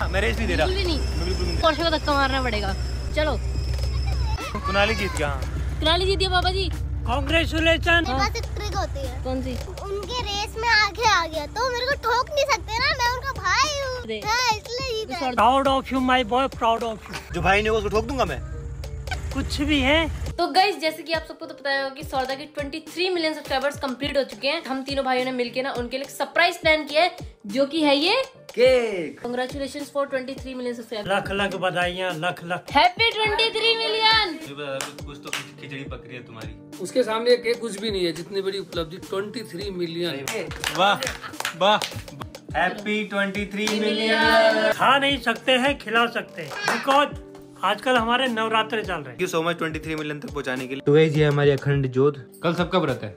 हाँ, मैं रेस नहीं दे रहा। बिल्कुल नहीं। नहीं। पोर्शे को धक्का मारना पड़ेगा। चलो। कुनाली जीत गया। हाँ। कुनाली जीत गया बाबा जी। कॉन्ग्रेचुलेशन मेरे पास एक ट्रिक होती है। कौन सी? उनके रेस में आगे आ गया तो मेरे को ठोक नहीं सकते ना मैं उनका भाई हूँ। हाँ, इसलिए proud of you my boy proud of you जो भाई ने उसको ठोक दूँगा मैं। कुछ भी है। तो गाइज़ जैसे कि आप सबको तो पता होगा कि सौरदा के 23 मिलियन सब्सक्राइबर्स कंप्लीट हो चुके हैं। हम तीनों भाइयों ने मिलके ना उनके लिए सरप्राइज़ प्लान किया है जो कि है ये केक कंग्रेचुलेशन फॉर 23 मिलियन लख लख बधाइयाँ लख लख। हैप्पी 23 मिलियन कुछ तो खिचड़ी पक रही है तुम्हारी। उसके सामने केक कुछ भी नहीं है जितनी बड़ी उपलब्धि 23 मिलियन वाह वाह। हैप्पी ट्वेंटी थ्री मिलियन खा नहीं सकते हैं खिला सकते हैं। बिकॉज़ आजकल हमारे नवरात्र चल रहे हैं। Thank you so much 23 million तक पहुँचाने के लिए। तो ये हमारी अखंड जोत। कल सबका व्रत है?